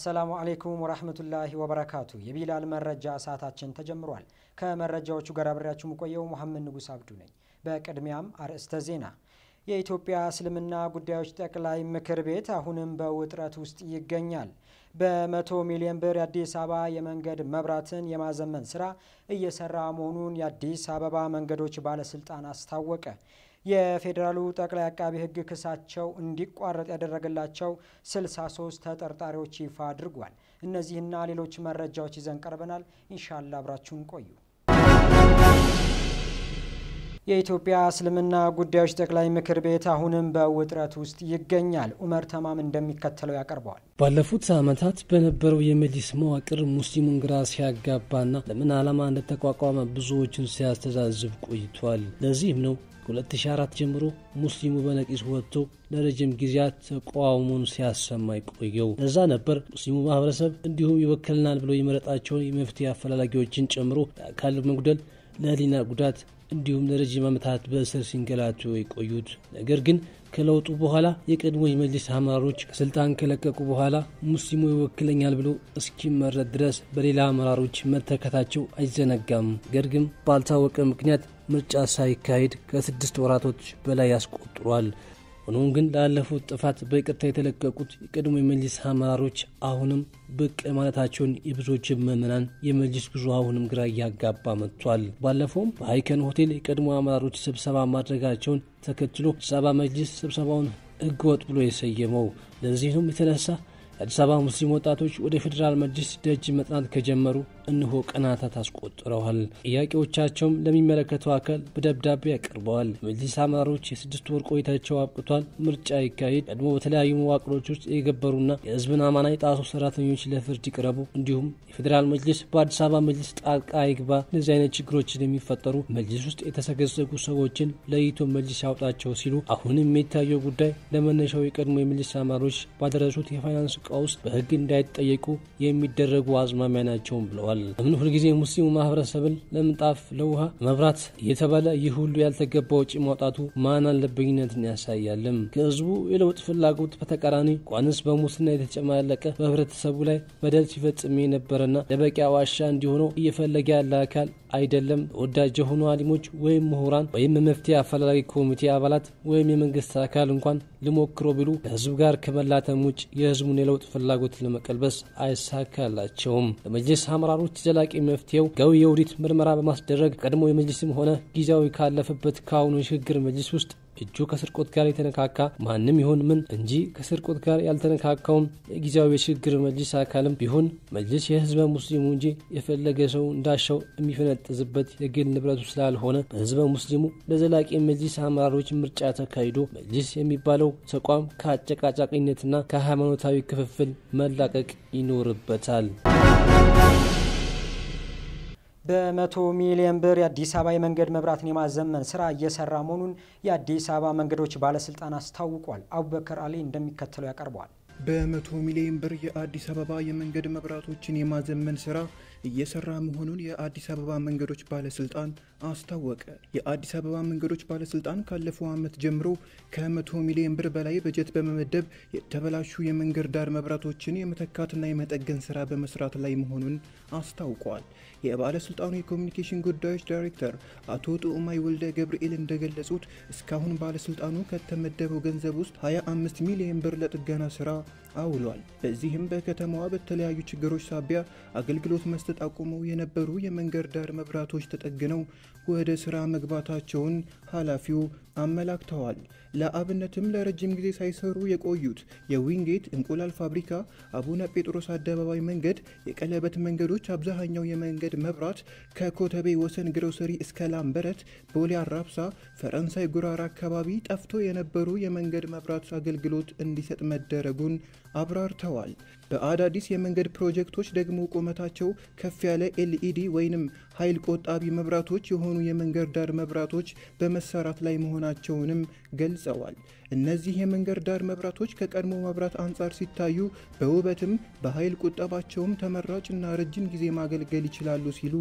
አሰላሙ አሌይኩም ወራህመቱላሂ ወበረካቱ። የቢላል መረጃ ሰዓታችን ተጀምሯል። ከመረጃዎቹ ጋር አብሬያችሁ የምቆየው መሐመድ ንጉስ አብዱ ነኝ። በቅድሚያም አርዕስተ ዜና። የኢትዮጵያ እስልምና ጉዳዮች ጠቅላይ ምክር ቤት አሁንም በውጥረት ውስጥ ይገኛል። በመቶ ሚሊዮን ብር የአዲስ አበባ የመንገድ መብራትን የማዘመን ስራ እየሰራ መሆኑን የአዲስ አበባ መንገዶች ባለስልጣን አስታወቀ። የፌዴራሉ ጠቅላይ አቃቢ ሕግ ክሳቸው እንዲቋረጥ ያደረገላቸው 63 ተጠርጣሪዎች ይፋ አድርጓል። እነዚህና ሌሎች መረጃዎች ይዘን ቀርበናል። ኢንሻላ አብራችሁን ቆዩ። የኢትዮጵያ እስልምና ጉዳዮች ጠቅላይ ምክር ቤት አሁንም በውጥረት ውስጥ ይገኛል። ኡመር ተማም እንደሚከተለው ያቀርበዋል። ባለፉት ዓመታት በነበረው የመጅሊስ መዋቅር ሙስሊሙን ግራ ሲያጋባና ለምን ዓላማ እንደተቋቋመ ብዙዎችን ሲያስተዛዝብ ቆይቷል። ለዚህም ነው ከ2004 ጀምሮ ሙስሊሙ በነቂስ ወጥቶ ለረጅም ጊዜያት ተቃውሞን ሲያሰማ ይቆየው። ለዛ ነበር ሙስሊሙ ማህበረሰብ እንዲሁም ይወክልናል ብሎ የመረጣቸውን የመፍትሄ አፈላላጊዎችን ጨምሮ ለአካል መጉደል፣ ለህሊና ጉዳት እንዲሁም ለረጅም ዓመታት በእስር ሲንገላቱ የቆዩት። ነገር ግን ከለውጡ በኋላ የቀድሞ የመጅሊስ አመራሮች ከስልጣን ከለቀቁ በኋላ ሙስሊሙ ይወክለኛል ብሎ እስኪመረጥ ድረስ በሌላ አመራሮች መተከታቸው አይዘነጋም። ነገር ግን ባልታወቀ ምክንያት ምርጫ ሳይካሄድ ከስድስት ወራቶች በላይ ያስቆጥሯል። ሆኖም ግን ላለፉት ጥፋት በይቅርታ የተለቀቁት የቀድሞ የመጅሊስ አመራሮች አሁንም ብቅ ማለታቸውን የብዙዎችን ምዕመናን የመጅሊስ ጉዞ አሁንም ግራ እያጋባ መጥቷል። ባለፈውም በሀይከን ሆቴል የቀድሞ አመራሮች ስብሰባ ማድረጋቸውን ተከትሎ አዲስ አበባ መጅሊስ ስብሰባውን ህገወጥ ብሎ የሰየመው ለዚህም የተነሳ የአዲስ አበባ ሙስሊም ወጣቶች ወደ ፌዴራል መጅሊስ ደጅ መጥናት ከጀመሩ እነሆ ቀናታት አስቆጥረዋል። ጥያቄዎቻቸውም ለሚመለከተው አካል በደብዳቤ ያቀርበዋል። የመጅሊስ አመራሮች የስድስት ወር ቆይታቸው አብቅቷል፣ ምርጫ ይካሄድ፣ ቀድሞ በተለያዩ መዋቅሮች ውስጥ የገበሩና የህዝብን አማና የጣሱ ሰራተኞች ለፍርድ ይቅረቡ፣ እንዲሁም የፌዴራል መጅሊስ በአዲስ አበባ መጅሊስ ጣልቃ ይግባ። እነዚህ አይነት ችግሮች የሚፈጠሩ መጅሊስ ውስጥ የተሰገሰጉ ሰዎችን ለይቶ መጅሊስ ያውጣቸው ሲሉ አሁንም የሚታየው ጉዳይ ለመነሻው የቀድሞ የመጅሊስ አመራሮች ባደረሱት የፋይናንስ ውስጥ በህግ እንዳይጠየቁ የሚደረጉ አዝማሚያ ናቸውም ብለዋል። ለምን ሁልጊዜ ሙስሊሙ ማህበረሰብን ለምንጣፍ፣ ለውሃ፣ መብራት እየተባለ ይህ ሁሉ ያልተገባ ወጪ ማውጣቱ ማን አለበኝነትን ያሳያልም። ከህዝቡ የለውጥ ፍላጎት በተቃራኒ እንኳንስ በሙስና የተጨማለቀ በህብረተሰቡ ላይ በደል ሲፈጽም የነበረና ለበቂያ ዋሻ እንዲሆነው እየፈለገ ያለ አካል አይደለም። ተወዳጅ የሆኑ አሊሞች ወይም ምሁራን ወይም መፍትሄ አፈላላጊ ኮሚቴ አባላት ወይም የመንግስት አካል እንኳን ልሞክሮ ቢሉ ከህዝብ ጋር ከመላተም ውጭ የህዝቡን የለውጥ ፍላጎት ለመቀልበስ አይሳካላቸውም። ለመጅሊስ አመራሮች ዘላቂ መፍትሄው ገዊ የኦዲት ምርመራ በማስደረግ ቀድሞ የመጅሊስም ሆነ ጊዜያዊ ካለፈበት ከአሁኑ የሽግግር መጅሊስ ውስጥ እጁ ከስርቆት ጋር የተነካካ ማንም ይሁን ምን እንጂ ከስርቆት ጋር ያልተነካካውም የጊዜያዊ የሽግግር መጅሊስ አካልም ቢሆን መጅሊስ የህዝበ ሙስሊሙ እንጂ የፈለገ ሰው እንዳሻው የሚፈነጥዝበት የግል ንብረቱ ስላልሆነ በህዝበ ሙስሊሙ ለዘላቂ መጅሊስ አመራሮች ምርጫ ተካሂዶ መጅሊስ የሚባለው ተቋም ከአጨቃጫቂነትና ከሃይማኖታዊ ክፍፍል መላቀቅ ይኖርበታል። በመቶ ሚሊዮን ብር የአዲስ አበባ የመንገድ መብራትን የማዘመን ስራ እየሰራ መሆኑን የአዲስ አበባ መንገዶች ባለስልጣን አስታውቋል። አቡበከር አሊ እንደሚከተለው ያቀርበዋል። በመቶ ሚሊዮን ብር የአዲስ አበባ የመንገድ መብራቶችን የማዘመን ስራ እየሰራ መሆኑን የአዲስ አበባ መንገዶች ባለስልጣን አስታወቀ። የአዲስ አበባ መንገዶች ባለስልጣን ካለፈው ዓመት ጀምሮ ከመቶ ሚሊዮን ብር በላይ በጀት በመመደብ የተበላሹ የመንገድ ዳር መብራቶችን የመተካትና የመጠገን ስራ በመስራት ላይ መሆኑን አስታውቋል። የባለስልጣኑ የኮሚኒኬሽን ጉዳዮች ዳይሬክተር አቶ ጥዑማይ ወልደ ገብርኤል እንደገለጹት እስካሁን ባለስልጣኑ ከተመደበው ገንዘብ ውስጥ 25 ሚሊዮን ብር ለጥገና ስራ አውሏል። በዚህም በከተማዋ በተለያዩ ችግሮች ሳቢያ አገልግሎት መስጠት አቁመው የነበሩ የመንገድ ዳር መብራቶች ተጠግነው ወደ ስራ መግባታቸውን ኃላፊው አመላክተዋል። ለአብነትም ለረጅም ጊዜ ሳይሰሩ የቆዩት የዊንጌት እንቁላል ፋብሪካ፣ አቡነ ጴጥሮስ አደባባይ መንገድ፣ የቀለበት መንገዶች አብዛኛው የመንገድ መብራት ከኮተቤ ወሰን ግሮሰሪ እስከ ላምበረት፣ ቦሌ አራብሳ፣ ፈረንሳይ ጉራራ አካባቢ ጠፍቶ የነበሩ የመንገድ መብራት አገልግሎት እንዲሰጥ መደረጉን አብራርተዋል። በአዳዲስ የመንገድ ፕሮጀክቶች ደግሞ ቁመታቸው ከፍ ያለ LED ወይንም ኃይል ቆጣቢ መብራቶች የሆኑ የመንገድ ዳር መብራቶች በመሰራት ላይ መሆናቸውንም ገልጸዋል። እነዚህ የመንገድ ዳር መብራቶች ከቀድሞ መብራት አንጻር ሲታዩ በውበትም በኃይል ቁጠባቸውም ተመራጭና ረጅም ጊዜ ማገልገል ይችላሉ ሲሉ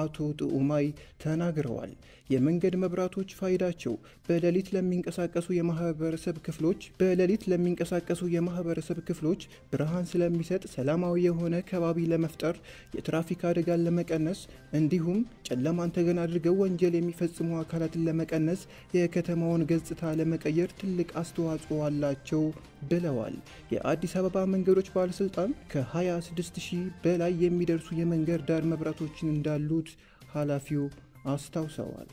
አቶ ጥዑማይ ተናግረዋል። የመንገድ መብራቶች ፋይዳቸው በሌሊት ለሚንቀሳቀሱ የማህበረሰብ ክፍሎች በሌሊት ለሚንቀሳቀሱ የማህበረሰብ ክፍሎች ብርሃን ስለሚሰጥ ሰላማዊ የሆነ ከባቢ ለመፍጠር የትራፊክ አደጋን ለመቀነስ እንዲሁም ጨለማን ተገን አድርገው ወንጀል የሚፈጽሙ አካላትን ለመቀነስ የከተማውን ገጽታ ለመቀየር ትልቅ አስተዋጽኦ አላቸው ብለዋል። የአዲስ አበባ መንገዶች ባለስልጣን ከ26 ሺህ በላይ የሚደርሱ የመንገድ ዳር መብራቶችን እንዳሉት ኃላፊው አስታውሰዋል።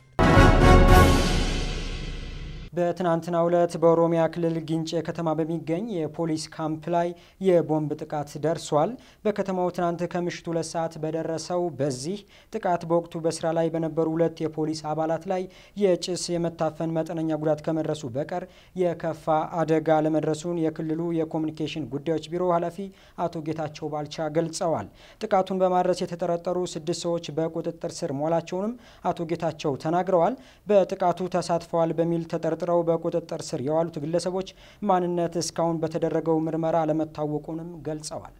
በትናንትናው ዕለት በኦሮሚያ ክልል ግንጭ ከተማ በሚገኝ የፖሊስ ካምፕ ላይ የቦምብ ጥቃት ደርሷል። በከተማው ትናንት ከምሽቱ ሁለት ሰዓት በደረሰው በዚህ ጥቃት በወቅቱ በስራ ላይ በነበሩ ሁለት የፖሊስ አባላት ላይ የጭስ የመታፈን መጠነኛ ጉዳት ከመድረሱ በቀር የከፋ አደጋ ለመድረሱን የክልሉ የኮሚኒኬሽን ጉዳዮች ቢሮ ኃላፊ አቶ ጌታቸው ባልቻ ገልጸዋል። ጥቃቱን በማድረስ የተጠረጠሩ ስድስት ሰዎች በቁጥጥር ስር መዋላቸውንም አቶ ጌታቸው ተናግረዋል። በጥቃቱ ተሳትፈዋል በሚል ተጠርጥረው በቁጥጥር ስር የዋሉት ግለሰቦች ማንነት እስካሁን በተደረገው ምርመራ አለመታወቁንም ገልጸዋል።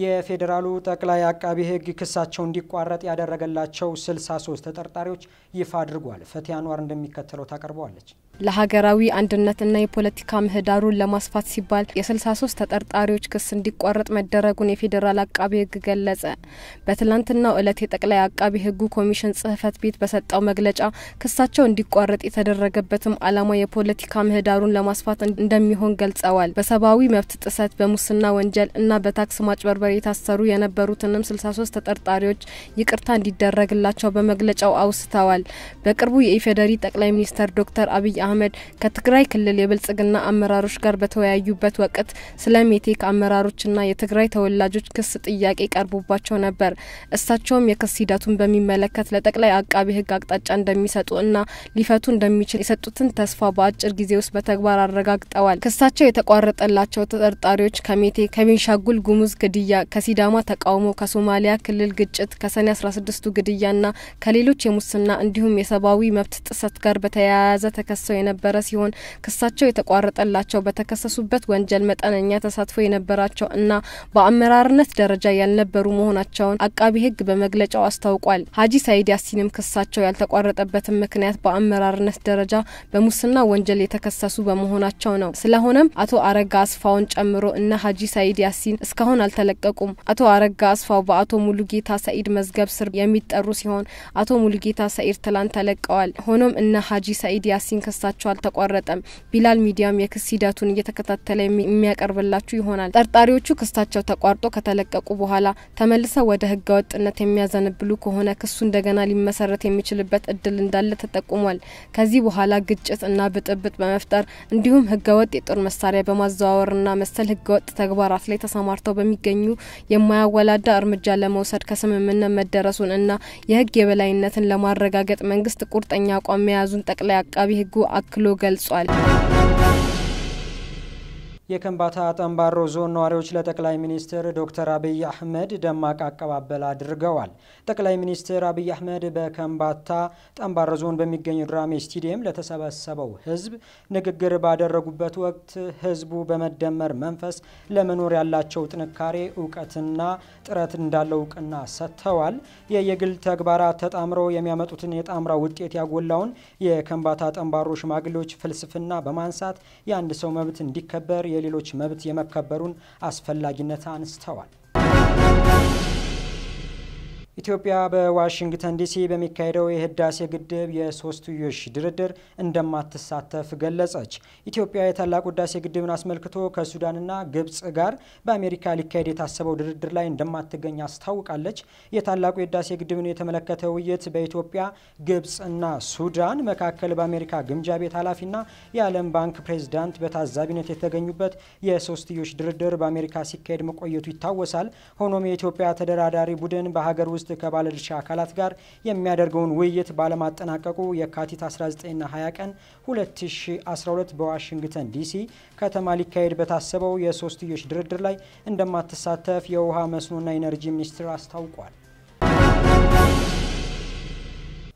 የፌዴራሉ ጠቅላይ አቃቢ ሕግ ክሳቸው እንዲቋረጥ ያደረገላቸው 63 ተጠርጣሪዎች ይፋ አድርጓል። ፈቲያ አንዋር እንደሚከተለው ታቀርበዋለች። ለሀገራዊ አንድነትና የፖለቲካ ምህዳሩን ለማስፋት ሲባል የ63 ተጠርጣሪዎች ክስ እንዲቋረጥ መደረጉን የፌዴራል አቃቢ ሕግ ገለጸ። በትላንትናው ዕለት የጠቅላይ አቃቢ ሕጉ ኮሚሽን ጽህፈት ቤት በሰጠው መግለጫ ክሳቸው እንዲቋረጥ የተደረገበትም ዓላማ የፖለቲካ ምህዳሩን ለማስፋት እንደሚሆን ገልጸዋል። በሰብአዊ መብት ጥሰት፣ በሙስና ወንጀል እና በታክስ ማጭበርበር የታሰሩ የነበሩትንም 63 ተጠርጣሪዎች ይቅርታ እንዲደረግላቸው በመግለጫው አውስተዋል። በቅርቡ የኢፌዴሪ ጠቅላይ ሚኒስተር ዶክተር አብይ አህመድ ከትግራይ ክልል የብልጽግና አመራሮች ጋር በተወያዩበት ወቅት ስለ ሜቴክ አመራሮችና የትግራይ ተወላጆች ክስ ጥያቄ ቀርቦባቸው ነበር። እሳቸውም የክስ ሂደቱን በሚመለከት ለጠቅላይ አቃቢ ሕግ አቅጣጫ እንደሚሰጡ እና ሊፈቱ እንደሚችል የሰጡትን ተስፋ በአጭር ጊዜ ውስጥ በተግባር አረጋግጠዋል። ክሳቸው የተቋረጠላቸው ተጠርጣሪዎች ከሜቴክ፣ ከቤንሻጉል ጉሙዝ ግድያ፣ ከሲዳማ ተቃውሞ፣ ከሶማሊያ ክልል ግጭት፣ ከሰኔ አስራ ስድስቱ ግድያና ከሌሎች የሙስና እንዲሁም የሰብአዊ መብት ጥሰት ጋር በተያያዘ ተከሰው የነበረ ሲሆን ክሳቸው የተቋረጠላቸው በተከሰሱበት ወንጀል መጠነኛ ተሳትፎ የነበራቸው እና በአመራርነት ደረጃ ያልነበሩ መሆናቸውን አቃቢ ሕግ በመግለጫው አስታውቋል። ሀጂ ሳይድ ያሲንም ክሳቸው ያልተቋረጠበትን ምክንያት በአመራርነት ደረጃ በሙስና ወንጀል የተከሰሱ በመሆናቸው ነው። ስለሆነም አቶ አረጋ አስፋውን ጨምሮ እነ ሀጂ ሳይድ ያሲን እስካሁን አልተለቀቁም። አቶ አረጋ አስፋው በአቶ ሙሉጌታ ሰኢድ መዝገብ ስር የሚጠሩ ሲሆን አቶ ሙሉጌታ ሰኢድ ትላንት ተለቀዋል። ሆኖም እነ ሀጂ ሰኢድ ያሲን ክሳቸው አልተቋረጠም። ቢላል ሚዲያም የክስ ሂደቱን እየተከታተለ የሚያቀርብላችሁ ይሆናል። ጠርጣሪዎቹ ክሳቸው ተቋርጦ ከተለቀቁ በኋላ ተመልሰው ወደ ህገ ወጥነት የሚያዘነብሉ ከሆነ ክሱ እንደገና ሊመሰረት የሚችልበት እድል እንዳለ ተጠቁሟል። ከዚህ በኋላ ግጭት እና ብጥብጥ በመፍጠር እንዲሁም ህገ ወጥ የጦር መሳሪያ በማዘዋወርና መሰል ህገ ወጥ ተግባራት ላይ ተሰማርተው በሚገኙ የማያወላዳ እርምጃ ለመውሰድ ከስምምነት መደረሱን እና የህግ የበላይነትን ለማረጋገጥ መንግስት ቁርጠኛ አቋም መያዙን ጠቅላይ አቃቢ ህጉ አክሎ ገልጿል። የከምባታ ጠምባሮ ዞን ነዋሪዎች ለጠቅላይ ሚኒስትር ዶክተር አብይ አህመድ ደማቅ አቀባበል አድርገዋል። ጠቅላይ ሚኒስትር አብይ አህመድ በከምባታ ጠምባሮ ዞን በሚገኝ ዱራሜ ስቴዲየም ለተሰበሰበው ህዝብ ንግግር ባደረጉበት ወቅት ህዝቡ በመደመር መንፈስ ለመኖር ያላቸው ጥንካሬ፣ እውቀትና ጥረት እንዳለው እውቅና ሰጥተዋል። የየግል ተግባራት ተጣምረው የሚያመጡትን የጣምራ ውጤት ያጎላውን የከምባታ ጠምባሮ ሽማግሌዎች ፍልስፍና በማንሳት የአንድ ሰው መብት እንዲከበር የሌሎች መብት የመከበሩን አስፈላጊነት አንስተዋል። ኢትዮጵያ በዋሽንግተን ዲሲ በሚካሄደው የህዳሴ ግድብ የሶስትዮሽ ድርድር እንደማትሳተፍ ገለጸች። ኢትዮጵያ የታላቁ ህዳሴ ግድብን አስመልክቶ ከሱዳንና ግብጽ ጋር በአሜሪካ ሊካሄድ የታሰበው ድርድር ላይ እንደማትገኝ አስታውቃለች። የታላቁ የህዳሴ ግድብን የተመለከተ ውይይት በኢትዮጵያ ግብጽና ሱዳን መካከል በአሜሪካ ግምጃ ቤት ኃላፊና የዓለም ባንክ ፕሬዝዳንት በታዛቢነት የተገኙበት የሶስትዮሽ ድርድር በአሜሪካ ሲካሄድ መቆየቱ ይታወሳል። ሆኖም የኢትዮጵያ ተደራዳሪ ቡድን በሀገር ውስጥ ከባለድርሻ አካላት ጋር የሚያደርገውን ውይይት ባለማጠናቀቁ የካቲት 19ና 20 ቀን 2012 በዋሽንግተን ዲሲ ከተማ ሊካሄድ በታሰበው የሶስትዮሽ ድርድር ላይ እንደማትሳተፍ የውሃ መስኖና ኢነርጂ ሚኒስቴር አስታውቋል።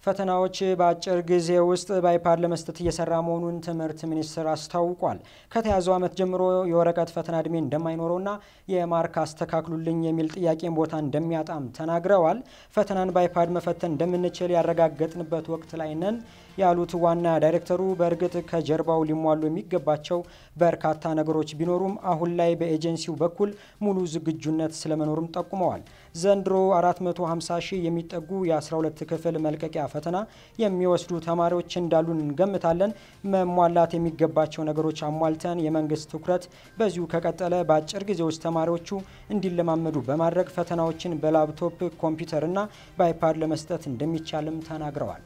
ፈተናዎች በአጭር ጊዜ ውስጥ በ iPad ለመስጠት እየሰራ መሆኑን ትምህርት ሚኒስቴር አስታውቋል። ከተያዘው ዓመት ጀምሮ የወረቀት ፈተና እድሜ እንደማይኖረውና የማርክ አስተካክሉልኝ የሚል ጥያቄን ቦታ እንደሚያጣም ተናግረዋል። ፈተናን በ iPad መፈተን እንደምንችል ያረጋገጥንበት ወቅት ላይ ነን ያሉት ዋና ዳይሬክተሩ በእርግጥ ከጀርባው ሊሟሉ የሚገባቸው በርካታ ነገሮች ቢኖሩም አሁን ላይ በኤጀንሲው በኩል ሙሉ ዝግጁነት ስለመኖሩም ጠቁመዋል። ዘንድሮ 450 ሺህ የሚጠጉ የ12 ክፍል መልቀቂያ ፈተና የሚወስዱ ተማሪዎች እንዳሉን እንገምታለን። መሟላት የሚገባቸው ነገሮች አሟልተን የመንግስት ትኩረት በዚሁ ከቀጠለ በአጭር ጊዜ ውስጥ ተማሪዎቹ እንዲለማመዱ በማድረግ ፈተናዎችን በላፕቶፕ ኮምፒውተርና በአይፓድ ለመስጠት እንደሚቻልም ተናግረዋል።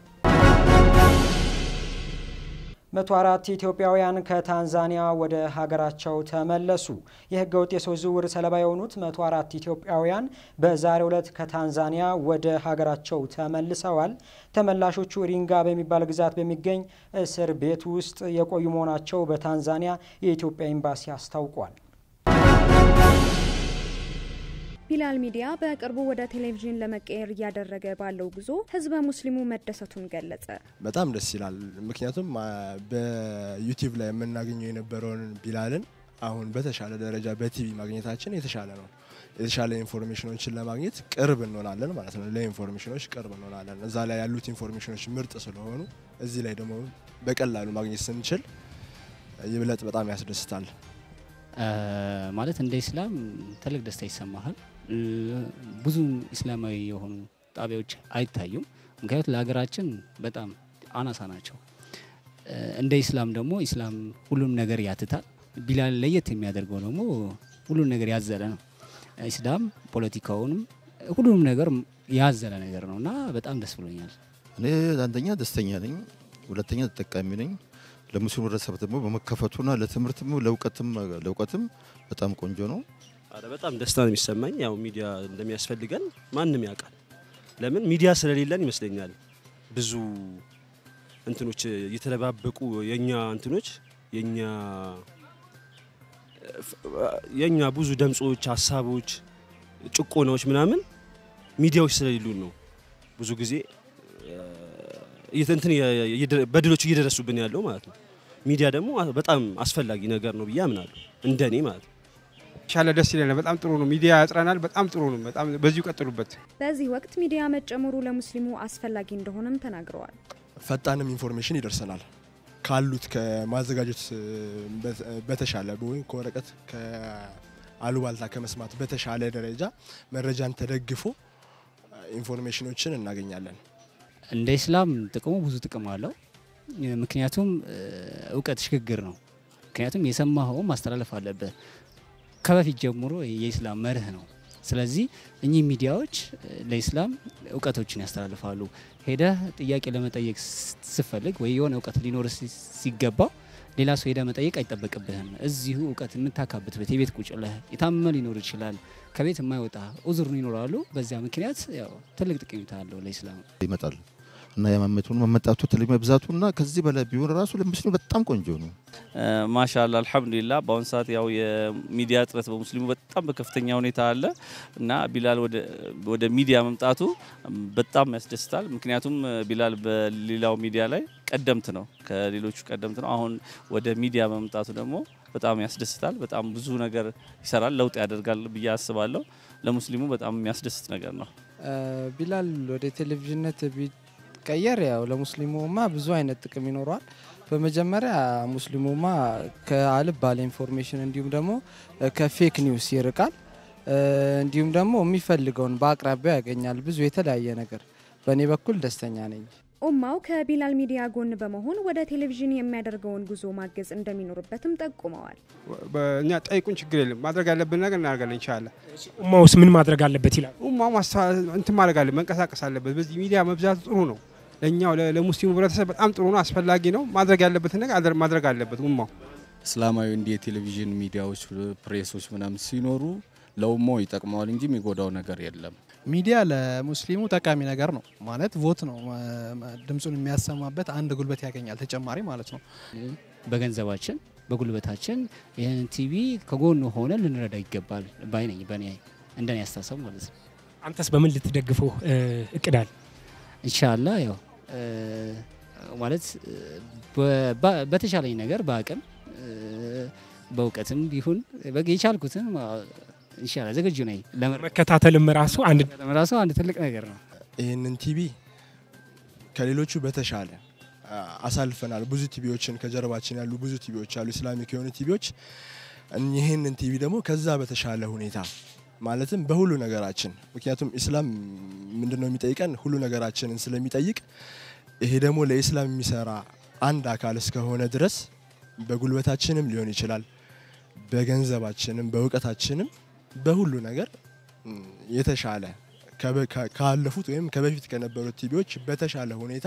መቶ አራት ኢትዮጵያውያን ከታንዛኒያ ወደ ሀገራቸው ተመለሱ። የህገ ወጥ የሰው ዝውውር ሰለባ የሆኑት መቶ አራት ኢትዮጵያውያን በዛሬው ዕለት ከታንዛኒያ ወደ ሀገራቸው ተመልሰዋል። ተመላሾቹ ሪንጋ በሚባል ግዛት በሚገኝ እስር ቤት ውስጥ የቆዩ መሆናቸው በታንዛኒያ የኢትዮጵያ ኤምባሲ አስታውቋል። ቢላል ሚዲያ በቅርቡ ወደ ቴሌቪዥን ለመቀየር እያደረገ ባለው ጉዞ ህዝበ ሙስሊሙ መደሰቱን ገለጸ። በጣም ደስ ይላል። ምክንያቱም በ YouTube ላይ የምናገኘው የነበረውን ቢላልን አሁን በተሻለ ደረጃ በቲቪ ማግኘታችን የተሻለ ነው። የተሻለ information ኦችን ለማግኘት ቅርብ እንሆናለን ማለት ነው። ለ information ኦች ቅርብ እንሆናለን። እዛ ላይ ያሉት information ኦች ምርጥ ስለሆኑ እዚህ ላይ ደግሞ በቀላሉ ማግኘት ስንችል ይብለጥ በጣም ያስደስታል። ማለት እንደ ኢስላም ትልቅ ደስታ ይሰማሃል። ብዙ ኢስላማዊ የሆኑ ጣቢያዎች አይታዩም። ምክንያቱም ለሀገራችን በጣም አናሳ ናቸው። እንደ ኢስላም ደግሞ ኢስላም ሁሉም ነገር ያትታል። ቢላል ለየት የሚያደርገው ደግሞ ሁሉም ነገር ያዘለ ነው። ኢስላም ፖለቲካውንም ሁሉንም ነገር ያዘለ ነገር ነው እና በጣም ደስ ብሎኛል። እኔ አንደኛ ደስተኛ ነኝ፣ ሁለተኛ ተጠቃሚ ነኝ። ለሙስሊም ህብረተሰብ ደግሞ በመከፈቱና ለትምህርትም ለእውቀትም በጣም ቆንጆ ነው። አረ በጣም ደስታ ነው የሚሰማኝ። ያው ሚዲያ እንደሚያስፈልገን ማንም ያውቃል። ለምን ሚዲያ ስለሌለን ይመስለኛል ብዙ እንትኖች እየተደባበቁ የኛ እንትኖች የኛ የኛ ብዙ ድምጾች፣ ሀሳቦች፣ ጭቆናዎች ምናምን ሚዲያዎች ስለሌሉን ነው ብዙ ጊዜ እንትን በድሎቹ እየደረሱብን ያለው ማለት ነው። ሚዲያ ደግሞ በጣም አስፈላጊ ነገር ነው ብዬ አምናለሁ፣ እንደኔ ማለት ነው። ሻለ ደስ ይለናል። በጣም ጥሩ ነው። ሚዲያ ያጥረናል። በጣም ጥሩ ነው። በጣም በዚሁ ቀጥሉበት። በዚህ ወቅት ሚዲያ መጨመሩ ለሙስሊሙ አስፈላጊ እንደሆነም ተናግረዋል። ፈጣንም ኢንፎርሜሽን ይደርሰናል ካሉት ከማዘጋጀት በተሻለ ወይም ከወረቀት ከአሉባልታ ከመስማት በተሻለ ደረጃ መረጃን ተደግፎ information ኦችን እናገኛለን። እንደ ኢስላም ጥቅሙ ብዙ ጥቅም አለው። ምክንያቱም እውቀት ሽግግር ነው። ምክንያቱም የሰማኸው ማስተላለፍ አለብህ። ከበፊት ጀምሮ የኢስላም መርህ ነው። ስለዚህ እኚህ ሚዲያዎች ለኢስላም እውቀቶችን ያስተላልፋሉ። ሄደህ ጥያቄ ለመጠየቅ ስፈልግ ወይ የሆነ እውቀት ሊኖር ሲገባው ሌላ ሰው ሄደህ መጠየቅ አይጠበቅብህም። እዚሁ እውቀት የምታካብትበት የቤት ቁጭ ብለህ የታመመ ሊኖር ይችላል፣ ከቤት የማይወጣ ኡዙር ይኖራሉ። በዚያ ምክንያት ያው ትልቅ ጠቀሜታ አለው ለኢስላም ይመጣል እና የማመቱን መመጣቱ ትልቅ መብዛቱና ከዚህ በላይ ቢሆን ራሱ ለሙስሊሙ በጣም ቆንጆ ነው። ማሻላ አልሐምዱሊላ። በአሁኑ ሰዓት ያው የሚዲያ እጥረት በሙስሊሙ በጣም በከፍተኛ ሁኔታ አለ እና ቢላል ወደ ሚዲያ መምጣቱ በጣም ያስደስታል። ምክንያቱም ቢላል በሌላው ሚዲያ ላይ ቀደምት ነው፣ ከሌሎቹ ቀደምት ነው። አሁን ወደ ሚዲያ መምጣቱ ደግሞ በጣም ያስደስታል። በጣም ብዙ ነገር ይሰራል፣ ለውጥ ያደርጋል ብዬ አስባለሁ። ለሙስሊሙ በጣም የሚያስደስት ነገር ነው። ቢላል ወደ ቴሌቪዥንነት ቀየር ያው ለሙስሊሙማ ብዙ አይነት ጥቅም ይኖረዋል። በመጀመሪያ ሙስሊሙማ ከአልባሌ information እንዲሁም ደግሞ ከ fake news ይርቃል። እንዲሁም ደግሞ የሚፈልገውን በአቅራቢያው ያገኛል። ብዙ የተለያየ ነገር። በእኔ በኩል ደስተኛ ነኝ። ኡማው ከቢላል ሚዲያ ጎን በመሆን ወደ ቴሌቪዥን የሚያደርገውን ጉዞ ማገዝ እንደሚኖርበትም ጠቁመዋል። እኛ ጠይቁን፣ ችግር የለም ማድረግ ያለብን ነገር እናደርጋለን። ይቻላል። ኡማውስ ምን ማድረግ አለበት ይላል? ኡማው እንትን ማድረግ አለ መንቀሳቀስ አለበት። በዚህ ሚዲያ መብዛቱ ጥሩ ነው። ለእኛው ለሙስሊሙ ህብረተሰብ በጣም ጥሩ ነው፣ አስፈላጊ ነው። ማድረግ ያለበትን ነገር ማድረግ አለበት ኡማው። እስላማዊ እንዲህ የቴሌቪዥን ሚዲያዎች፣ ፕሬሶች ምናምን ሲኖሩ ለኡማው ይጠቅመዋል እንጂ የሚጎዳው ነገር የለም። ሚዲያ ለሙስሊሙ ጠቃሚ ነገር ነው ማለት vote ነው። ድምፁን የሚያሰማበት አንድ ጉልበት ያገኛል ተጨማሪ ማለት ነው። በገንዘባችን በጉልበታችን ይህን ቲቪ ከጎኑ ሆነን ልንረዳ ይገባል ባይ ነኝ፣ በእኔ እንደኔ አስተሳሰብ ማለት ነው። አንተስ በምን ልትደግፈው አቅደሃል? ኢንሻላ ያው ማለት በተሻለኝ ነገር በአቅም በእውቀትም ቢሆን የቻልኩትን ይሻላል ዝግጁ ነኝ። መከታተልም ራሱ አንድ ራሱ አንድ ትልቅ ነገር ነው። ይህንን ቲቪ ከሌሎቹ በተሻለ አሳልፈናል። ብዙ ቲቪዎችን ከጀርባችን ያሉ ብዙ ቲቪዎች አሉ፣ ኢስላሚክ የሆኑ ቲቪዎች። ይህንን ቲቪ ደግሞ ከዛ በተሻለ ሁኔታ ማለትም በሁሉ ነገራችን፣ ምክንያቱም ኢስላም ምንድን ነው የሚጠይቀን ሁሉ ነገራችንን ስለሚጠይቅ ይሄ ደግሞ ለኢስላም የሚሰራ አንድ አካል እስከሆነ ድረስ በጉልበታችንም ሊሆን ይችላል፣ በገንዘባችንም፣ በእውቀታችንም በሁሉ ነገር የተሻለ ካለፉት ወይም ከበፊት ከነበሩት ቲቪዎች በተሻለ ሁኔታ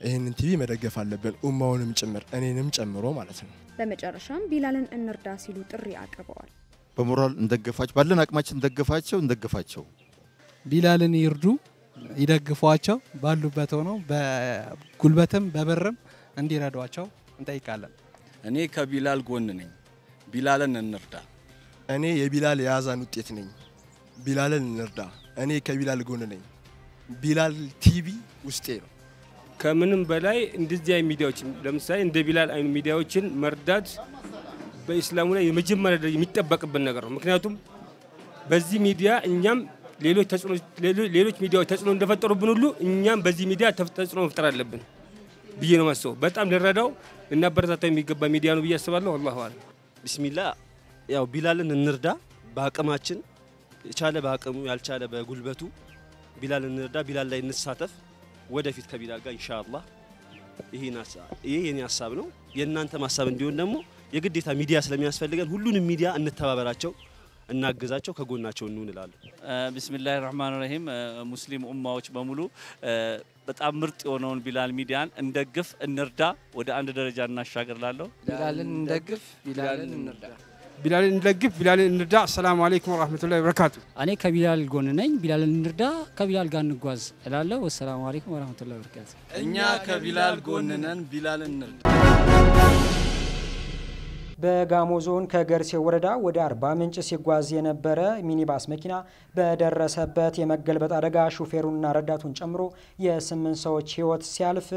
ይህንን ቲቪ መደገፍ አለብን፣ ኡማውንም ጭምር እኔንም ጨምሮ ማለት ነው። በመጨረሻም ቢላልን እንርዳ ሲሉ ጥሪ አቅርበዋል። በሞራል እንደገፋቸው፣ ባለን አቅማችን እንደገፋቸው እንደገፋቸው። ቢላልን ይርዱ፣ ይደግፏቸው። ባሉበት ሆነው በጉልበትም በብርም እንዲረዷቸው እንጠይቃለን። እኔ ከቢላል ጎን ነኝ። ቢላልን እንርዳ። እኔ የቢላል የአዛን ውጤት ነኝ። ቢላልን እንርዳ። እኔ ከቢላል ጎን ነኝ። ቢላል ቲቪ ውስጤ ነው። ከምንም በላይ እንደዚህ አይነት ሚዲያዎችን ለምሳሌ እንደ ቢላል አይነት ሚዲያዎችን መርዳት በኢስላሙ ላይ የመጀመሪያ ደረጃ የሚጠበቅብን ነገር ነው። ምክንያቱም በዚህ ሚዲያ እኛም ሌሎች ሚዲያዎች ተጽዕኖ እንደፈጠሩብን ሁሉ እኛም በዚህ ሚዲያ ተጽዕኖ መፍጠር አለብን ብዬ ነው ማስበው። በጣም ልንረዳው ልናበረታታው የሚገባ ሚዲያ ነው ብዬ አስባለሁ። አላሁ አለም። ቢስሚላ ያው ቢላልን እንርዳ በአቅማችን የቻለ በአቅሙ ያልቻለ በጉልበቱ ቢላልን እንርዳ። ቢላል ላይ እንሳተፍ። ወደፊት ከቢላል ጋር ኢንሻአላህ ይሄ የኔ ሀሳብ ነው። የእናንተም ሀሳብ እንዲሆን ደግሞ የግዴታ ሚዲያ ስለሚያስፈልገን ሁሉንም ሚዲያ እንተባበራቸው፣ እናግዛቸው፣ ከጎናቸው እንሁን እላለሁ። ቢስሚላህ ራህማን ረሂም ሙስሊም ኡማዎች በሙሉ በጣም ምርጥ የሆነውን ቢላል ሚዲያን እንደግፍ፣ እንርዳ፣ ወደ አንድ ደረጃ እናሻገር ላለሁ ቢላልን እንደግፍ፣ ቢላልን እንርዳ። ቢላልን እንደግፍ፣ ቢላልን እንርዳ። አሰላሙ አለይኩም ወራህመቱላሂ ወበረካቱ። እኔ ከቢላል ጎን ነኝ። ቢላልን እንርዳ፣ ከቢላል ጋር እንጓዝ እላለሁ። ወሰላሙ አለይኩም ወራህመቱላሂ ወበረካቱ። እኛ ከቢላል ጎን ነን። ቢላልን እንርዳ። በጋሞ ዞን ከገርሴ ወረዳ ወደ አርባ ምንጭ ሲጓዝ የነበረ ሚኒባስ መኪና በደረሰበት የመገልበጥ አደጋ ሹፌሩንና ረዳቱን ጨምሮ የስምንት ሰዎች ሕይወት ሲያልፍ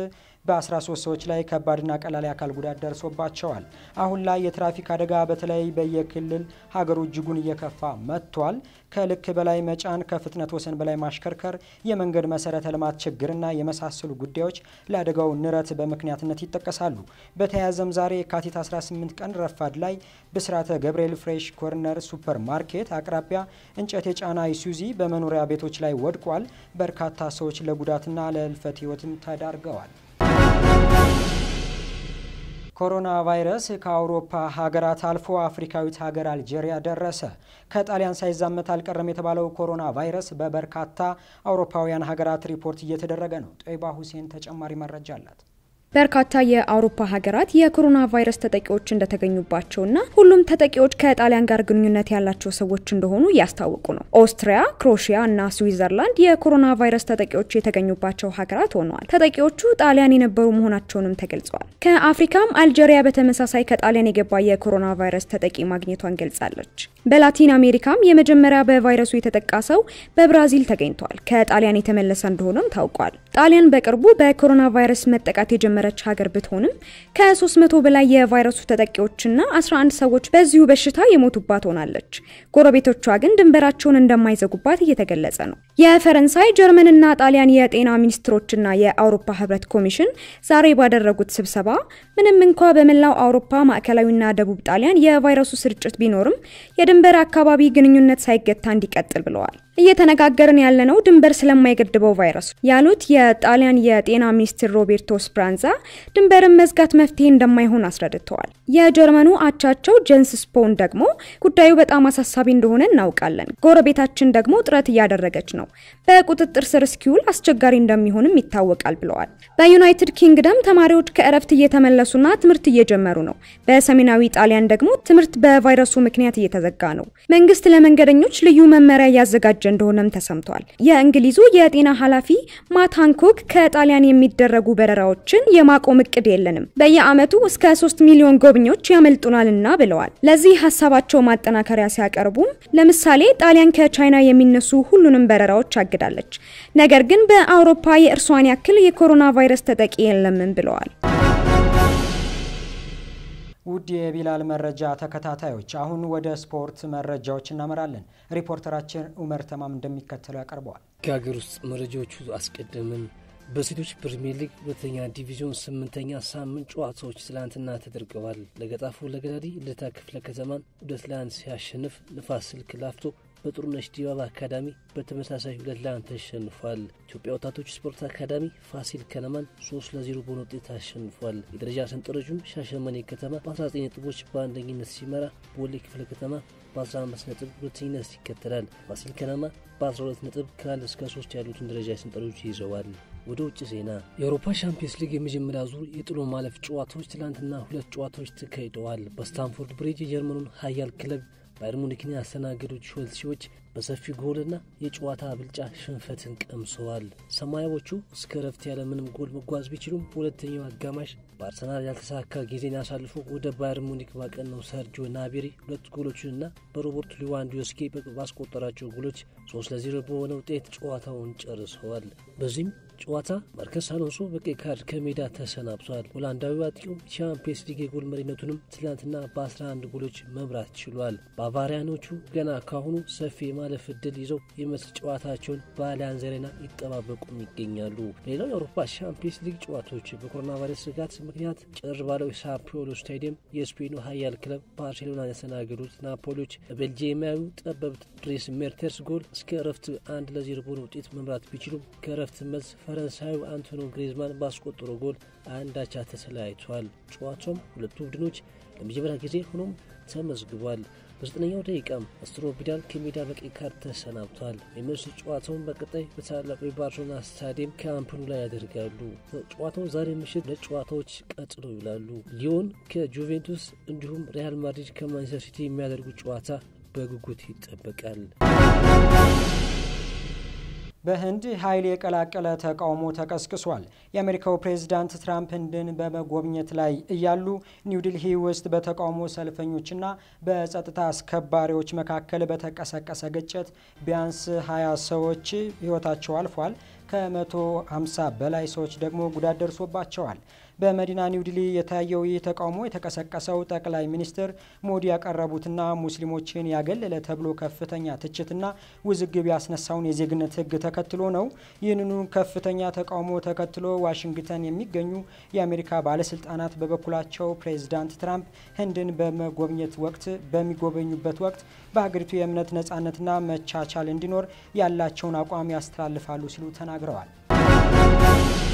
በ13 ሰዎች ላይ ከባድና ቀላል የአካል ጉዳት ደርሶባቸዋል። አሁን ላይ የትራፊክ አደጋ በተለይ በየክልል ሀገሩ እጅጉን እየከፋ መጥቷል። ከልክ በላይ መጫን፣ ከፍጥነት ወሰን በላይ ማሽከርከር፣ የመንገድ መሰረተ ልማት ችግርና የመሳሰሉ ጉዳዮች ለአደጋው ንረት በምክንያትነት ይጠቀሳሉ። በተያያዘም ዛሬ የካቲት 18 ቀን ረፋድ ላይ ብስራተ ገብርኤል ፍሬሽ ኮርነር ሱፐር ማርኬት አቅራቢያ እንጨት የጫነ አይሱዚ በመኖሪያ ቤቶች ላይ ወድቋል። በርካታ ሰዎች ለጉዳትና ለህልፈት ህይወትም ተዳርገዋል። ኮሮና ቫይረስ ከአውሮፓ ሀገራት አልፎ አፍሪካዊት ሀገር አልጄሪያ ደረሰ። ከጣሊያን ሳይዛመት አልቀረም የተባለው ኮሮና ቫይረስ በበርካታ አውሮፓውያን ሀገራት ሪፖርት እየተደረገ ነው። ጦይባ ሁሴን ተጨማሪ መረጃ አላት። በርካታ የአውሮፓ ሀገራት የኮሮና ቫይረስ ተጠቂዎች እንደተገኙባቸውና ሁሉም ተጠቂዎች ከጣሊያን ጋር ግንኙነት ያላቸው ሰዎች እንደሆኑ እያስታወቁ ነው። ኦስትሪያ፣ ክሮሺያ እና ስዊዘርላንድ የኮሮና ቫይረስ ተጠቂዎች የተገኙባቸው ሀገራት ሆነዋል። ተጠቂዎቹ ጣሊያን የነበሩ መሆናቸውንም ተገልጸዋል። ከአፍሪካም አልጄሪያ በተመሳሳይ ከጣሊያን የገባ የኮሮና ቫይረስ ተጠቂ ማግኘቷን ገልጻለች። በላቲን አሜሪካም የመጀመሪያ በቫይረሱ የተጠቃ ሰው በብራዚል ተገኝቷል። ከጣሊያን የተመለሰ እንደሆነም ታውቋል። ጣሊያን በቅርቡ በኮሮና ቫይረስ መጠቃት የጀመ የጀመረች ሀገር ብትሆንም ከ300 በላይ የቫይረሱ ተጠቂዎችና 11 ሰዎች በዚሁ በሽታ የሞቱባት ሆናለች። ጎረቤቶቿ ግን ድንበራቸውን እንደማይዘጉባት እየተገለጸ ነው። የፈረንሳይ ጀርመንና ጣሊያን የጤና ሚኒስትሮችና የአውሮፓ ህብረት ኮሚሽን ዛሬ ባደረጉት ስብሰባ ምንም እንኳ በመላው አውሮፓ ማዕከላዊና ደቡብ ጣሊያን የቫይረሱ ስርጭት ቢኖርም የድንበር አካባቢ ግንኙነት ሳይገታ እንዲቀጥል ብለዋል። እየተነጋገርን ያለነው ድንበር ስለማይገድበው ቫይረሱ ያሉት የጣሊያን የጤና ሚኒስትር ሮቤርቶ ስፕራንዛ ድንበርን መዝጋት መፍትሄ እንደማይሆን አስረድተዋል። የጀርመኑ አቻቸው ጀንስ ስፖን ደግሞ ጉዳዩ በጣም አሳሳቢ እንደሆነ እናውቃለን፣ ጎረቤታችን ደግሞ ጥረት እያደረገች ነው፣ በቁጥጥር ስር እስኪውል አስቸጋሪ እንደሚሆንም ይታወቃል ብለዋል። በዩናይትድ ኪንግደም ተማሪዎች ከእረፍት እየተመለሱና ትምህርት እየጀመሩ ነው። በሰሜናዊ ጣሊያን ደግሞ ትምህርት በቫይረሱ ምክንያት እየተዘጋ ነው። መንግስት ለመንገደኞች ልዩ መመሪያ እያዘጋጀ እንደሆነም ተሰምቷል። የእንግሊዙ የጤና ኃላፊ ማት ሃንኮክ ከጣሊያን የሚደረጉ በረራዎችን የማቆም እቅድ የለንም፣ በየአመቱ እስከ 3 ሚሊዮን ጎብኚዎች ያመልጡናልና ብለዋል። ለዚህ ሀሳባቸው ማጠናከሪያ ሲያቀርቡም ለምሳሌ ጣሊያን ከቻይና የሚነሱ ሁሉንም በረራዎች አግዳለች፣ ነገር ግን በአውሮፓ የእርሷን ያክል የኮሮና ቫይረስ ተጠቂ የለምን ብለዋል። ውድ የቢላል መረጃ ተከታታዮች አሁን ወደ ስፖርት መረጃዎች እናመራለን። ሪፖርተራችን ኡመር ተማም እንደሚከተለው ያቀርበዋል። ከሀገር ውስጥ መረጃዎቹ አስቀድመን በሴቶች ፕሪሚየር ሊግ ሁለተኛ ዲቪዚዮን ስምንተኛ ሳምንት ጨዋታዎች ትላንትና ተደርገዋል። ለገጣፎ ለገዳዲ ልደታ ክፍለ ከተማን ሁለት ለአንድ ሲያሸንፍ ንፋስ ስልክ ላፍቶ በጥሩነሽ ዲባባ አካዳሚ በተመሳሳይ ሁለት ለአንድ ተሸንፏል። ኢትዮጵያ ወጣቶች ስፖርት አካዳሚ ፋሲል ከነማን ሶስት ለዜሮ በሆነ ውጤት አሸንፏል። የደረጃ ሰንጠረዡን ሻሸመኔ ከተማ በ19 ነጥቦች በአንደኝነት ሲመራ፣ ቦሌ ክፍለ ከተማ በ15 ነጥብ ሁለተኝነት ይከተላል። ፋሲል ከነማ በ12 ነጥብ ከአንድ እስከ ሶስት ያሉትን ደረጃ ሰንጠረዦች ይዘዋል። ወደ ውጭ ዜና የአውሮፓ ሻምፒየንስ ሊግ የመጀመሪያ ዙር የጥሎ ማለፍ ጨዋታዎች ትላንትና ሁለት ጨዋታዎች ተካሂደዋል። በስታንፎርድ ብሪጅ የጀርመኑን ሀያል ክለብ ባየር ሙኒክን ያስተናገዱት ቼልሲዎች በሰፊ ጎልና የጨዋታ ብልጫ ሽንፈትን ቀምሰዋል። ሰማያዎቹ እስከ ረፍት ያለ ምንም ጎል መጓዝ ቢችሉም በሁለተኛው አጋማሽ በአርሰናል ያልተሳካ ጊዜን ያሳልፎ ወደ ባየር ሙኒክ ባቀናው ሰርጂዮ ናቤሪ ሁለት ጎሎችንና በሮበርት ሌዋንዶውስኪ ባስቆጠራቸው ጎሎች ሶስት ለዜሮ በሆነ ውጤት ጨዋታውን ጨርሰዋል። በዚህም ጨዋታ ማርከስ አሎንሶ በቀይ ካርድ ከሜዳ ተሰናብቷል። ሆላንዳዊ አጥቂው ቻምፒየንስ ሊግ የጎል መሪነቱንም ትላንትና በ11 ጎሎች መምራት ችሏል። ባቫሪያኖቹ ገና ካሁኑ ሰፊ የማለፍ እድል ይዘው የመልስ ጨዋታቸውን በአሊያንዝ አሬና ይጠባበቁም ይገኛሉ። ሌላው የአውሮፓ ቻምፒየንስ ሊግ ጨዋታዎች በኮሮና ቫይረስ ስጋት ምክንያት ጭር ባለው የሳፒዮሎ ስታዲየም የስፔኑ ሀያል ክለብ ባርሴሎና ያስተናገዱት ናፖሊዎች በቤልጂየማዊው ጠበብት ድሬስ ሜርቴንስ ጎል እስከ እረፍት አንድ ለዜሮ በሆነ ውጤት መምራት ቢችሉም ከእረፍት መልስ ፈረንሳዩ አንቶኒ ግሪዝማን ባስቆጠረው ጎል አንዳቻ ተለያይተዋል። ጨዋታውም ሁለቱ ቡድኖች ለመጀመሪያ ጊዜ ሆኖም ተመዝግቧል። በዘጠነኛው ደቂቃም አስትሮ ቪዳል ከሜዳ በቀይ ካርድ ተሰናብቷል። የመልስ ጨዋታውን በቀጣይ በታላቁ የባርሴሎና ስታዲየም ካምፕኑ ላይ ያደርጋሉ። ጨዋታው ዛሬ ምሽት ሁለት ጨዋታዎች ቀጥሎ ይውላሉ። ሊዮን ከጁቬንቱስ እንዲሁም ሪያል ማድሪድ ከማንቸስተር ሲቲ የሚያደርጉት ጨዋታ በጉጉት ይጠበቃል። በህንድ ኃይል የቀላቀለ ተቃውሞ ተቀስቅሷል። የአሜሪካው ፕሬዝዳንት ትራምፕ ህንድን በመጎብኘት ላይ እያሉ ኒውዲልሂ ውስጥ በተቃውሞ ሰልፈኞችና በጸጥታ አስከባሪዎች መካከል በተቀሰቀሰ ግጭት ቢያንስ 20 ሰዎች ህይወታቸው አልፏል። ከ150 በላይ ሰዎች ደግሞ ጉዳት ደርሶባቸዋል። በመዲና ኒውዲሊ የታየው ይህ ተቃውሞ የተቀሰቀሰው ጠቅላይ ሚኒስትር ሞዲ ያቀረቡትና ሙስሊሞችን ያገለለ ተብሎ ከፍተኛ ትችትና ውዝግብ ያስነሳውን የዜግነት ህግ ተከትሎ ነው። ይህንኑ ከፍተኛ ተቃውሞ ተከትሎ ዋሽንግተን የሚገኙ የአሜሪካ ባለስልጣናት በበኩላቸው ፕሬዚዳንት ትራምፕ ህንድን በመጎብኘት ወቅት በሚጎበኙበት ወቅት በሀገሪቱ የእምነት ነጻነትና መቻቻል እንዲኖር ያላቸውን አቋም ያስተላልፋሉ ሲሉ ተናግረዋል። agroalho.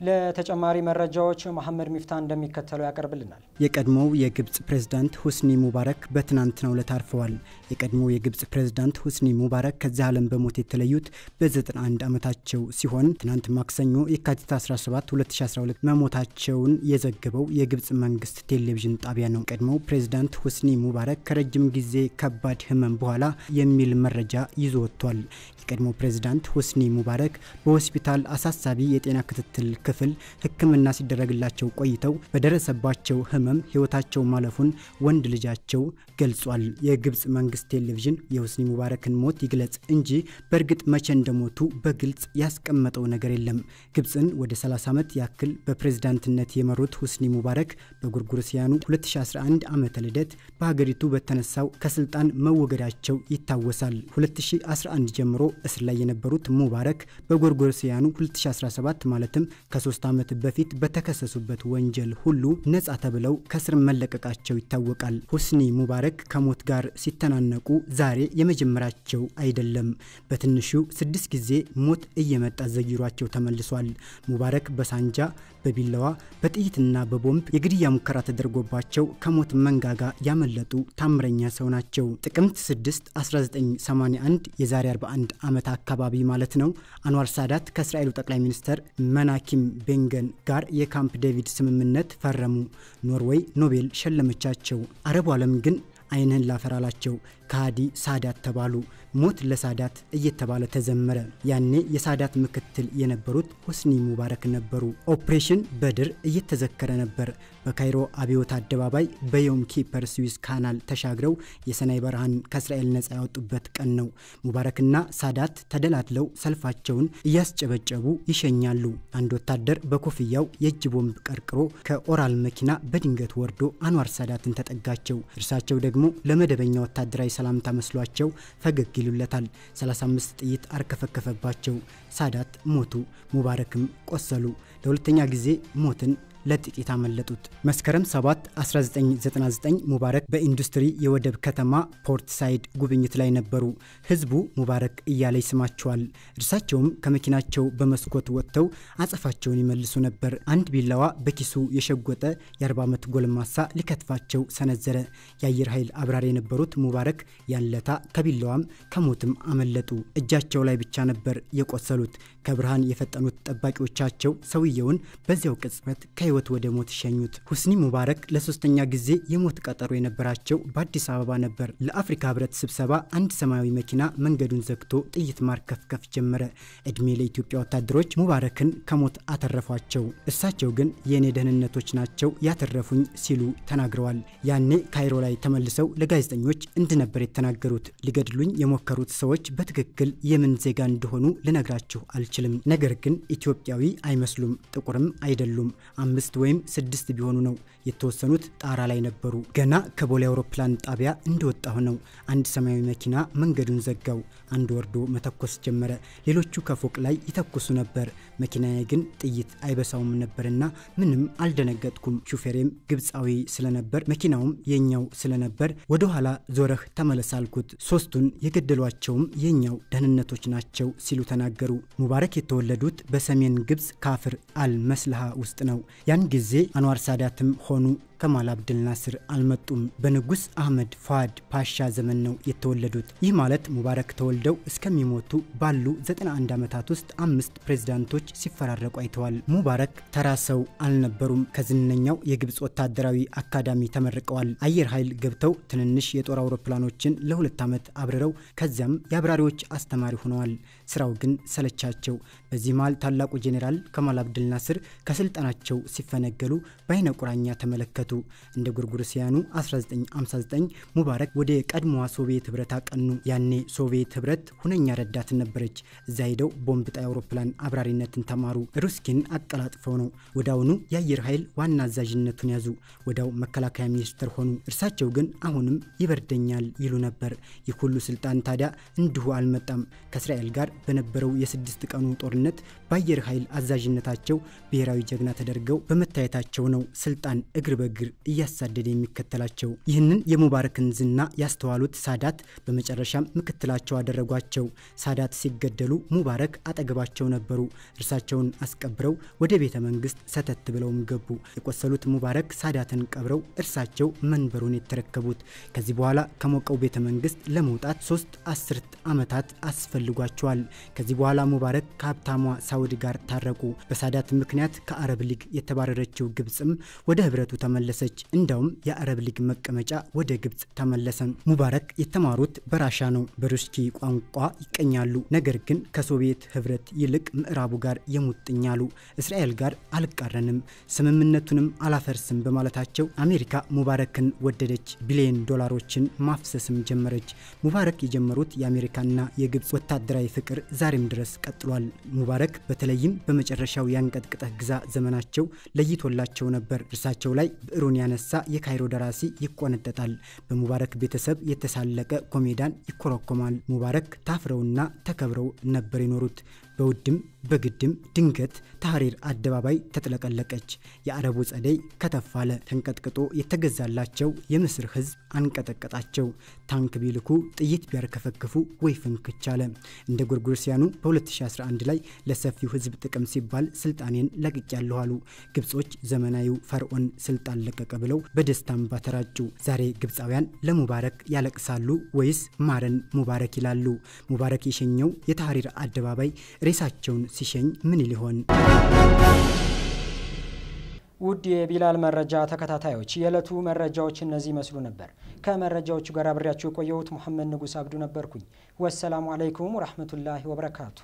ለተጨማሪ መረጃዎች መሐመድ ሚፍታ እንደሚከተለው ያቀርብልናል። የቀድሞው የግብጽ ፕሬዝዳንት ሁስኒ ሙባረክ በትናንትናው ዕለት አርፈዋል። የቀድሞው የግብጽ ፕሬዝዳንት ሁስኒ ሙባረክ ከዚህ ዓለም በሞት የተለዩት በ91 ዓመታቸው ሲሆን ትናንት ማክሰኞ የካቲት 17 2012 መሞታቸውን የዘገበው የግብጽ መንግስት ቴሌቪዥን ጣቢያ ነው። ቀድሞው ፕሬዝዳንት ሁስኒ ሙባረክ ከረጅም ጊዜ ከባድ ህመም በኋላ የሚል መረጃ ይዞ ወጥቷል። የቀድሞ ፕሬዝዳንት ሁስኒ ሙባረክ በሆስፒታል አሳሳቢ የጤና ክትትል ክፍል ሕክምና ሲደረግላቸው ቆይተው በደረሰባቸው ህመም ህይወታቸው ማለፉን ወንድ ልጃቸው ገልጿል። የግብጽ መንግስት ቴሌቪዥን የሁስኒ ሙባረክን ሞት ይግለጽ እንጂ በእርግጥ መቼ እንደሞቱ በግልጽ ያስቀመጠው ነገር የለም። ግብጽን ወደ 30 ዓመት ያክል በፕሬዝዳንትነት የመሩት ሁስኒ ሙባረክ በጎርጎሮሲያኑ 2011 ዓመተ ልደት በሀገሪቱ በተነሳው ከስልጣን መወገዳቸው ይታወሳል። 2011 ጀምሮ እስር ላይ የነበሩት ሙባረክ በጎርጎሮሲያኑ 2017 ማለትም ከሶስት ዓመት በፊት በተከሰሱበት ወንጀል ሁሉ ነጻ ተብለው ከስር መለቀቃቸው ይታወቃል። ሁስኒ ሙባረክ ከሞት ጋር ሲተናነቁ ዛሬ የመጀመሪያቸው አይደለም። በትንሹ ስድስት ጊዜ ሞት እየመጣ ዘይሯቸው ተመልሷል። ሙባረክ በሳንጃ በቢላዋ በጥይትና በቦምብ የግድያ ሙከራ ተደርጎባቸው ከሞት መንጋጋ ያመለጡ ታምረኛ ሰው ናቸው። ጥቅምት 6 1981 የዛሬ 41 ዓመት አካባቢ ማለት ነው። አንዋር ሳዳት ከእስራኤሉ ጠቅላይ ሚኒስተር መናኺም ቤጊን ጋር የካምፕ ዴቪድ ስምምነት ፈረሙ። ኖርዌይ ኖቤል ሸለመቻቸው። አረቡ ዓለም ግን አይንህን ላፈር አላቸው። ከሃዲ ሳዳት ተባሉ። ሞት ለሳዳት እየተባለ ተዘመረ። ያኔ የሳዳት ምክትል የነበሩት ሆስኒ ሙባረክ ነበሩ። ኦፕሬሽን በድር እየተዘከረ ነበር። በካይሮ አብዮት አደባባይ በዮም ኪፑር ስዊዝ ካናል ተሻግረው የሲናይ በረሃን ከእስራኤል ነጻ ያወጡበት ቀን ነው። ሙባረክና ሳዳት ተደላድለው ሰልፋቸውን እያስጨበጨቡ ይሸኛሉ። አንድ ወታደር በኮፍያው የእጅ ቦምብ ቀርቅሮ ከኦራል መኪና በድንገት ወርዶ አንዋር ሳዳትን ተጠጋቸው። እርሳቸው ደግሞ ለመደበኛ ወታደራዊ ሰላምታ መስሏቸው ፈገግ ይሉለታል። 35 ጥይት አርከፈከፈባቸው። ሳዳት ሞቱ፣ ሙባረክም ቆሰሉ። ለሁለተኛ ጊዜ ሞትን ለጥቂት አመለጡት። መስከረም 7 1999 ሙባረክ በኢንዱስትሪ የወደብ ከተማ ፖርት ሳይድ ጉብኝት ላይ ነበሩ። ህዝቡ ሙባረክ እያለ ይስማቸዋል። እርሳቸውም ከመኪናቸው በመስኮት ወጥተው አጸፋቸውን ይመልሱ ነበር። አንድ ቢላዋ በኪሱ የሸጎጠ የ40 ዓመት ጎልማሳ ሊከትፋቸው ሰነዘረ። የአየር ኃይል አብራሪ የነበሩት ሙባረክ ያለታ ከቢላዋም ከሞትም አመለጡ። እጃቸው ላይ ብቻ ነበር የቆሰሉት። ከብርሃን የፈጠኑት ጠባቂዎቻቸው ሰውየውን በዚያው ቅጽበት ከህይወት ወደ ሞት ሸኙት። ሁስኒ ሙባረክ ለሶስተኛ ጊዜ የሞት ቀጠሮ የነበራቸው በአዲስ አበባ ነበር። ለአፍሪካ ህብረት ስብሰባ አንድ ሰማያዊ መኪና መንገዱን ዘግቶ ጥይት ማርከፍከፍ ጀመረ። እድሜ ለኢትዮጵያ ወታደሮች ሙባረክን ከሞት አተረፏቸው። እሳቸው ግን የእኔ ደህንነቶች ናቸው ያተረፉኝ ሲሉ ተናግረዋል። ያኔ ካይሮ ላይ ተመልሰው ለጋዜጠኞች እንዲህ ነበር የተናገሩት። ሊገድሉኝ የሞከሩት ሰዎች በትክክል የምን ዜጋ እንደሆኑ ልነግራችሁ አልችልም። ነገር ግን ኢትዮጵያዊ አይመስሉም፣ ጥቁርም አይደሉም። አምስት ወይም ስድስት ቢሆኑ ነው። የተወሰኑት ጣራ ላይ ነበሩ። ገና ከቦሌ አውሮፕላን ጣቢያ እንደወጣሁ ነው አንድ ሰማያዊ መኪና መንገዱን ዘጋው። አንድ ወርዶ መተኮስ ጀመረ። ሌሎቹ ከፎቅ ላይ ይተኩሱ ነበር። መኪናዬ ግን ጥይት አይበሳውም ነበርና ምንም አልደነገጥኩም። ሹፌሬም ግብፃዊ ስለነበር መኪናውም የኛው ስለነበር ወደ ኋላ ዞረህ ተመለስ አልኩት። ሶስቱን የገደሏቸውም የኛው ደህንነቶች ናቸው ሲሉ ተናገሩ። ሙባረክ የተወለዱት በሰሜን ግብፅ ካፍር አል መስልሃ ውስጥ ነው። ያን ጊዜ አንዋር ሳዳትም ሆኑ ከማል አብድል ናስር አልመጡም። በንጉስ አህመድ ፏድ ፓሻ ዘመን ነው የተወለዱት። ይህ ማለት ሙባረክ ተወልደው እስከሚሞቱ ባሉ 91 ዓመታት ውስጥ አምስት ፕሬዝዳንቶች ሲፈራረቁ አይተዋል። ሙባረክ ተራ ሰው አልነበሩም። ከዝነኛው የግብፅ ወታደራዊ አካዳሚ ተመርቀዋል። አየር ኃይል ገብተው ትንንሽ የጦር አውሮፕላኖችን ለሁለት ዓመት አብርረው ከዚያም የአብራሪዎች አስተማሪ ሆነዋል። ስራው ግን ሰለቻቸው። በዚህ መሃል ታላቁ ጄኔራል ከማል አብድል ናስር ከስልጣናቸው ሲፈነገሉ በአይነ ቁራኛ ተመለከቱ። እንደ ጎርጎሮሳውያኑ 1959 ሙባረክ ወደ ቀድሞዋ ሶቪየት ህብረት አቀኑ። ያኔ ሶቪየት ህብረት ሁነኛ ረዳት ነበረች። እዛ ሄደው ቦምብ ጣይ አውሮፕላን አብራሪነትን ተማሩ። ሩስኪን አቀላጥፈው ነው። ወዳውኑ የአየር ኃይል ዋና አዛዥነቱን ያዙ። ወዳው መከላከያ ሚኒስትር ሆኑ። እርሳቸው ግን አሁንም ይበርደኛል ይሉ ነበር። ይህ ሁሉ ስልጣን ታዲያ እንዲሁ አልመጣም። ከእስራኤል ጋር በነበረው የስድስት ቀኑ ጦርነት በአየር ኃይል አዛዥነታቸው ብሔራዊ ጀግና ተደርገው በመታየታቸው ነው ስልጣን እግር በእግር እያሳደደ የሚከተላቸው። ይህንን የሙባረክን ዝና ያስተዋሉት ሳዳት በመጨረሻም ምክትላቸው አደረጓቸው። ሳዳት ሲገደሉ ሙባረክ አጠገባቸው ነበሩ። እርሳቸውን አስቀብረው ወደ ቤተ መንግስት ሰተት ብለውም ገቡ። የቆሰሉት ሙባረክ ሳዳትን ቀብረው እርሳቸው መንበሩን የተረከቡት። ከዚህ በኋላ ከሞቀው ቤተ መንግስት ለመውጣት ሶስት አስርት ዓመታት አስፈልጓቸዋል። ከዚህ በኋላ ሙባረክ ከሀብታሟ ሳውዲ ጋር ታረቁ። በሳዳት ምክንያት ከአረብ ሊግ የተባረረችው ግብፅም ወደ ህብረቱ ተመለሰች። እንዳውም የአረብ ሊግ መቀመጫ ወደ ግብፅ ተመለሰ። ሙባረክ የተማሩት በራሻ ነው። በሩስኪ ቋንቋ ይቀኛሉ። ነገር ግን ከሶቪየት ህብረት ይልቅ ምዕራቡ ጋር የሙጥኛሉ። እስራኤል ጋር አልቃረንም፣ ስምምነቱንም አላፈርስም በማለታቸው አሜሪካ ሙባረክን ወደደች። ቢሊዮን ዶላሮችን ማፍሰስም ጀመረች። ሙባረክ የጀመሩት የአሜሪካና የግብፅ ወታደራዊ ፍቅር ዛሬም ድረስ ቀጥሏል። ሙባረክ በተለይም በመጨረሻው ያንቀጥቅጠህ ግዛ ዘመናቸው ለይቶላቸው ነበር። እርሳቸው ላይ ብዕሩን ያነሳ የካይሮ ደራሲ ይቆነጠጣል። በሙባረክ ቤተሰብ የተሳለቀ ኮሜዳን ይኮረኮማል። ሙባረክ ታፍረውና ተከብረው ነበር የኖሩት። በውድም በግድም ድንገት ታህሪር አደባባይ ተጥለቀለቀች። የአረቡ ጸደይ ከተፍ አለ። ተንቀጥቅጦ የተገዛላቸው የምስር ህዝብ አንቀጠቀጣቸው። ታንክ ቢልኩ ጥይት ቢያርከፈክፉ ወይ ፍንክች አለ። እንደ ጎርጎሮሲያኑ በ2011 ላይ ለሰፊው ህዝብ ጥቅም ሲባል ስልጣኔን ለቅቄያለሁ አሉ። ግብጾች ዘመናዊው ፈርዖን ስልጣን ለቀቀ ብለው በደስታም ባተራጩ። ዛሬ ግብፃውያን ለሙባረክ ያለቅሳሉ ወይስ ማረን ሙባረክ ይላሉ? ሙባረክ የሸኘው የታህሪር አደባባይ ሬሳቸውን ሲሸኝ ምን ሊሆን ውድ የቢላል መረጃ ተከታታዮች የዕለቱ መረጃዎች እነዚህ ይመስሉ ነበር። ከመረጃዎቹ ጋር አብሬያችሁ የቆየሁት ሙሐመድ ንጉስ አብዱ ነበርኩኝ። ወሰላሙ አለይኩም ወረህመቱላሂ ወበረካቱ።